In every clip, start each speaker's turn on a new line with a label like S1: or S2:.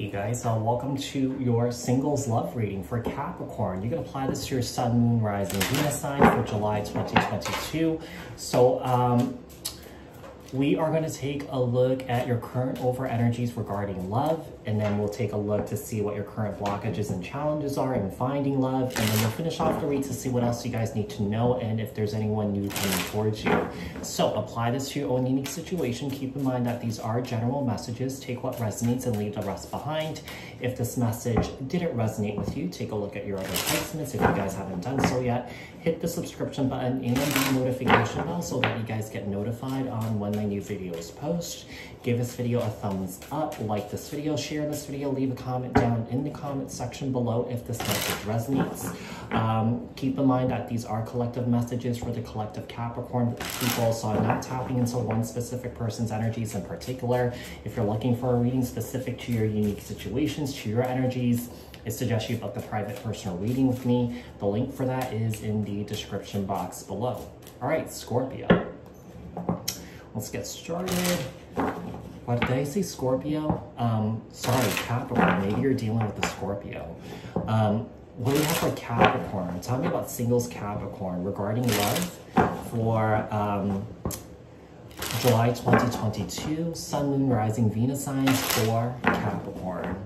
S1: Hey guys, uh, welcome to your singles love reading for Capricorn. You can apply this to your Sun, Moon, Rising, Venus sign for July 2022. So, um, we are going to take a look at your current over energies regarding love, and then we'll take a look to see what your current blockages and challenges are in finding love, and then we'll finish off the read to see what else you guys need to know and if there's anyone new coming towards you. So apply this to your own unique situation. Keep in mind that these are general messages. Take what resonates and leave the rest behind. If this message didn't resonate with you, take a look at your other placements if you guys haven't done so yet. Hit the subscription button and the notification bell so that you guys get notified on when my new videos post. Give this video a thumbs up, like this video, share this video, leave a comment down in the comment section below if this message resonates. Um, keep in mind that these are collective messages for the collective Capricorn people, so I'm not tapping into one specific person's energies in particular. If you're looking for a reading specific to your unique situations, to your energies, I suggest you book a private personal reading with me. The link for that is in the description box below. All right, Scorpio. Let's get started. What did I say, Scorpio? Um, sorry, Capricorn. Maybe you're dealing with the Scorpio. Um, what do we have for Capricorn? Tell me about singles Capricorn regarding love for um, July 2022. Sun, Moon, Rising, Venus signs for Capricorn.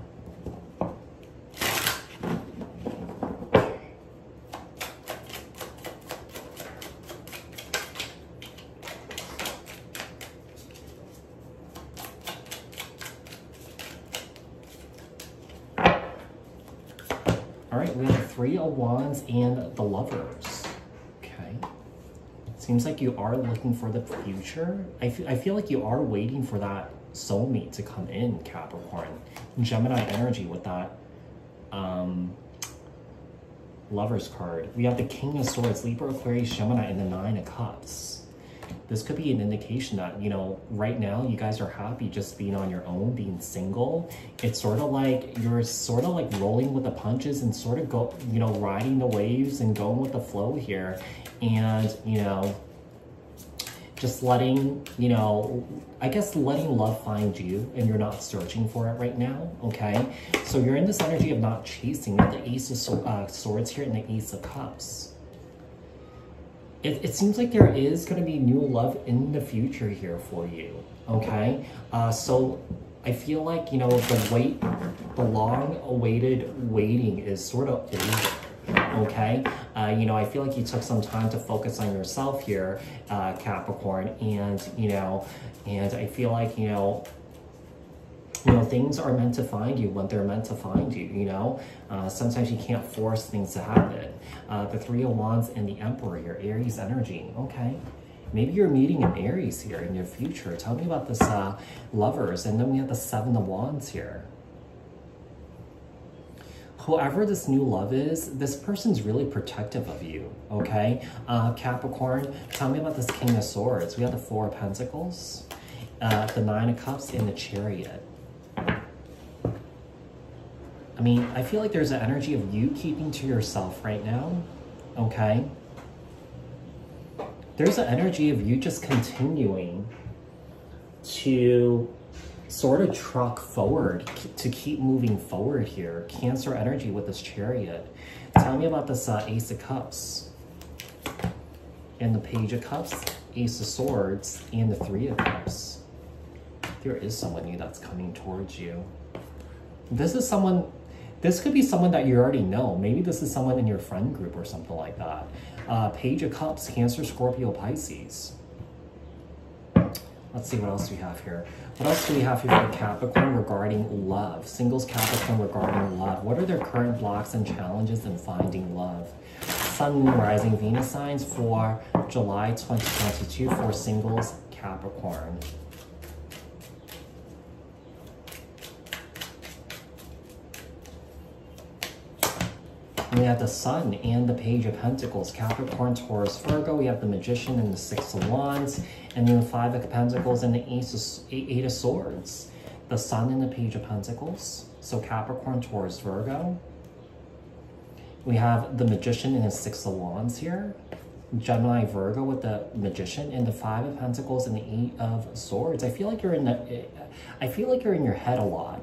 S1: All right, we have three of wands and the lovers. Okay. Seems like you are looking for the future. I feel, I feel like you are waiting for that soulmate to come in, Capricorn. Gemini energy with that um, lover's card. We have the King of Swords, Libra, Aquarius, Gemini, and the Nine of Cups this could be an indication that, you know, right now you guys are happy just being on your own, being single. It's sort of like you're sort of like rolling with the punches and sort of go, you know, riding the waves and going with the flow here. And, you know, just letting, you know, I guess letting love find you and you're not searching for it right now, okay? So you're in this energy of not chasing the Ace of uh, Swords here and the Ace of Cups it, it seems like there is going to be new love in the future here for you. Okay. Uh, so I feel like, you know, the wait, the long awaited waiting is sort of over. Okay. Uh, you know, I feel like you took some time to focus on yourself here, uh, Capricorn. And, you know, and I feel like, you know, you know, things are meant to find you when they're meant to find you, you know? Uh, sometimes you can't force things to happen. Uh, the Three of Wands and the Emperor, your Aries energy, okay? Maybe you're meeting an Aries here in your future. Tell me about this uh, Lovers. And then we have the Seven of Wands here. Whoever this new love is, this person's really protective of you, okay? Uh, Capricorn, tell me about this King of Swords. We have the Four of Pentacles, uh, the Nine of Cups, and the Chariot. I mean, I feel like there's an energy of you keeping to yourself right now, okay? There's an energy of you just continuing to sort of truck forward, to keep moving forward here. Cancer energy with this chariot. Tell me about this uh, Ace of Cups and the Page of Cups, Ace of Swords, and the Three of Cups. There is someone new that's coming towards you. This is someone this could be someone that you already know. Maybe this is someone in your friend group or something like that. Uh, Page of Cups, Cancer, Scorpio, Pisces. Let's see what else we have here. What else do we have here for Capricorn regarding love? Singles Capricorn regarding love. What are their current blocks and challenges in finding love? Sun, Moon, Rising, Venus signs for July 2022 for singles Capricorn. And we have the Sun and the Page of Pentacles, Capricorn, Taurus, Virgo. We have the Magician and the Six of Wands, and then the Five of Pentacles and the Ace of, Eight of Swords. The Sun and the Page of Pentacles. So Capricorn, Taurus, Virgo. We have the Magician and the Six of Wands here. Gemini, Virgo with the Magician and the Five of Pentacles and the Eight of Swords. I feel like you're in the, I feel like you're in your head a lot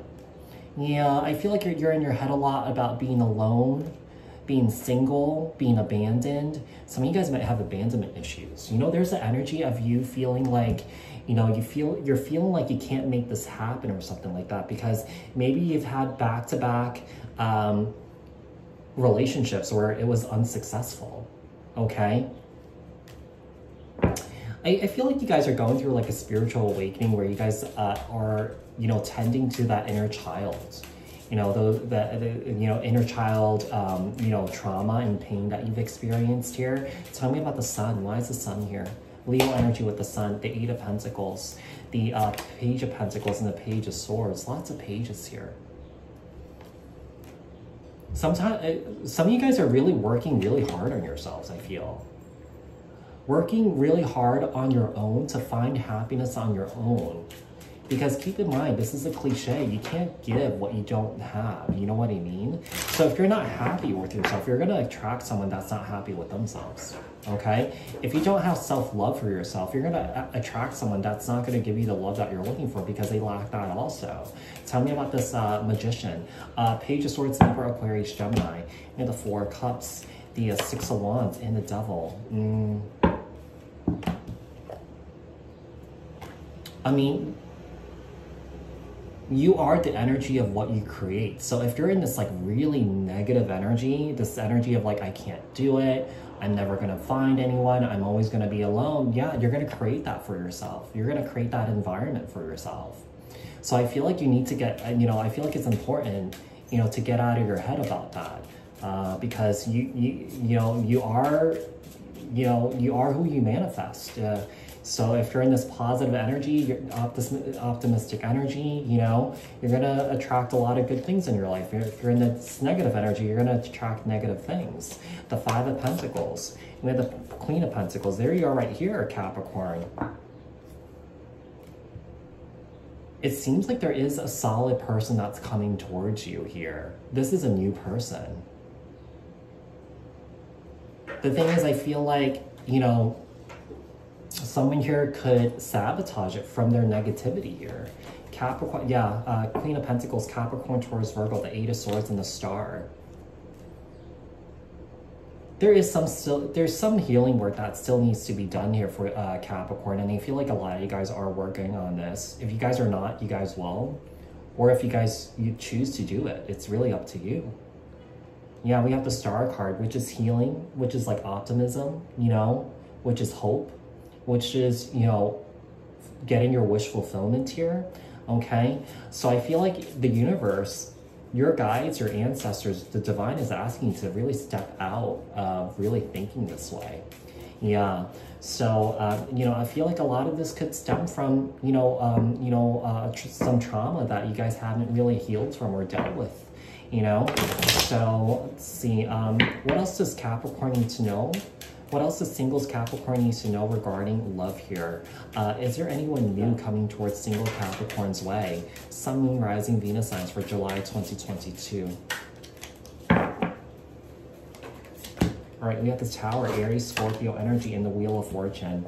S1: Yeah, I feel like you're, you're in your head a lot about being alone, being single, being abandoned. Some of you guys might have abandonment issues. You know, there's an energy of you feeling like, you know, you feel you're feeling like you can't make this happen or something like that because maybe you've had back-to-back um, relationships where it was unsuccessful. Okay. I, I feel like you guys are going through like a spiritual awakening where you guys uh, are, you know, tending to that inner child you know, the, the, the, you know, inner child, um, you know, trauma and pain that you've experienced here. Tell me about the sun. Why is the sun here? Leo energy with the sun, the eight of pentacles, the uh, page of pentacles, and the page of swords. Lots of pages here. Sometimes, uh, some of you guys are really working really hard on yourselves, I feel. Working really hard on your own to find happiness on your own because keep in mind, this is a cliche. You can't give what you don't have. You know what I mean? So if you're not happy with yourself, you're going to attract someone that's not happy with themselves. Okay? If you don't have self-love for yourself, you're going to attract someone that's not going to give you the love that you're looking for because they lack that also. Tell me about this uh, magician. Uh, Page of Swords, Libra, Aquarius, Gemini, and the Four Cups, the uh, Six of Wands, and the Devil. Mm. I mean, you are the energy of what you create. So if you're in this like really negative energy, this energy of like, I can't do it, I'm never gonna find anyone, I'm always gonna be alone, yeah, you're gonna create that for yourself. You're gonna create that environment for yourself. So I feel like you need to get, you know, I feel like it's important, you know, to get out of your head about that. Uh, because you, you, you know, you are, you know, you are who you manifest. Uh, so if you're in this positive energy, optimistic energy, you know, you're going to attract a lot of good things in your life. If you're in this negative energy, you're going to attract negative things. The Five of Pentacles, we have the Queen of Pentacles. There you are right here, Capricorn. It seems like there is a solid person that's coming towards you here. This is a new person. The thing is, I feel like, you know, someone here could sabotage it from their negativity here. Capricorn, yeah, uh, Queen of Pentacles, Capricorn, Taurus, Virgo, the Eight of Swords, and the Star. There is some still, there's some healing work that still needs to be done here for uh, Capricorn, and I feel like a lot of you guys are working on this. If you guys are not, you guys will. Or if you guys you choose to do it, it's really up to you. Yeah, we have the Star card, which is healing, which is like optimism, you know, which is hope which is, you know, getting your wish fulfillment here, okay? So I feel like the universe, your guides, your ancestors, the divine is asking to really step out of really thinking this way. Yeah. So, uh, you know, I feel like a lot of this could stem from, you know, um, you know, uh, tr some trauma that you guys haven't really healed from or dealt with, you know? So, let's see. Um, what else does Capricorn need to know? What else does singles Capricorn needs to know regarding love here? Uh, is there anyone new coming towards single Capricorn's way? Sun, Moon, Rising, Venus signs for July 2022. All right, we have the Tower, Aries, Scorpio energy, and the Wheel of Fortune.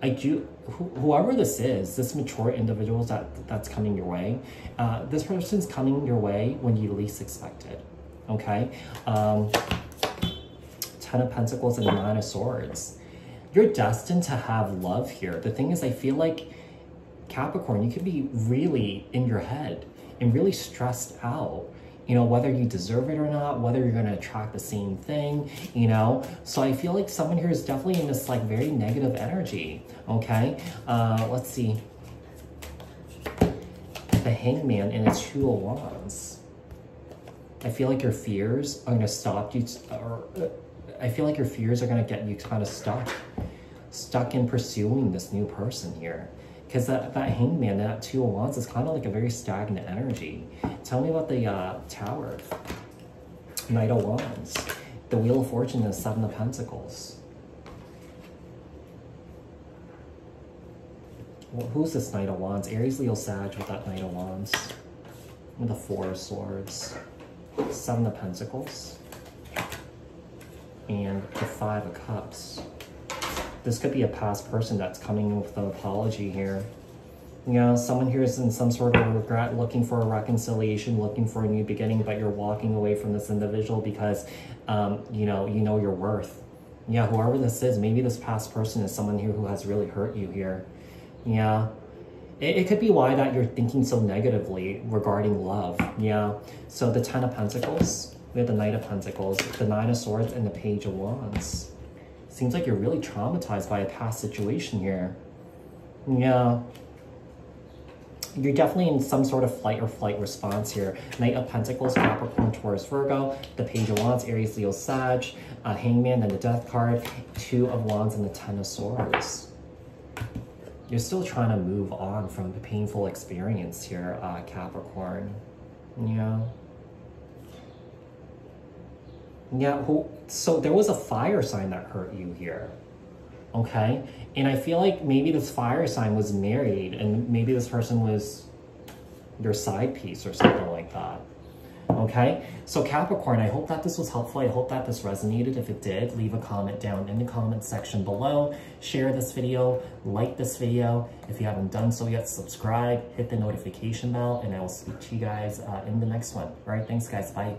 S1: I do, wh whoever this is, this mature individual that that's coming your way, uh, this person's coming your way when you least expect it, okay? Um, Ten of Pentacles and Nine of Swords. You're destined to have love here. The thing is, I feel like Capricorn, you could be really in your head and really stressed out you know, whether you deserve it or not, whether you're going to attract the same thing, you know. So I feel like someone here is definitely in this like very negative energy, okay? Uh, let's see. The Hangman and the Two of Wands. I feel like your fears are going to stop you, or I feel like your fears are going to get you kind of stuck, stuck in pursuing this new person here. Because that, that hangman, that two of wands is kind of like a very stagnant energy. Tell me about the uh, tower. Knight of Wands. The Wheel of Fortune and the Seven of Pentacles. Well, who's this Knight of Wands? Aries, Leo, Sag with that Knight of Wands. With the Four of Swords. Seven of Pentacles and the Five of Cups. This could be a past person that's coming with an apology here. You know, someone here is in some sort of regret, looking for a reconciliation, looking for a new beginning, but you're walking away from this individual because, um, you know, you know your worth. Yeah, whoever this is, maybe this past person is someone here who has really hurt you here. Yeah. It, it could be why that you're thinking so negatively regarding love. Yeah. So the Ten of Pentacles, we the Knight of Pentacles, the Nine of Swords, and the Page of Wands. Seems like you're really traumatized by a past situation here. Yeah you're definitely in some sort of flight or flight response here. Knight of Pentacles, Capricorn, Taurus, Virgo, the Page of Wands, Aries, Leo, Sag, uh, Hangman, and the Death card, Two of Wands, and the Ten of Swords. You're still trying to move on from the painful experience here, uh, Capricorn. Yeah. Yeah, who, so there was a fire sign that hurt you here okay? And I feel like maybe this fire sign was married and maybe this person was your side piece or something like that. Okay, so Capricorn, I hope that this was helpful. I hope that this resonated. If it did, leave a comment down in the comment section below. Share this video, like this video. If you haven't done so yet, subscribe, hit the notification bell, and I will speak to you guys uh, in the next one. All right, thanks guys, bye.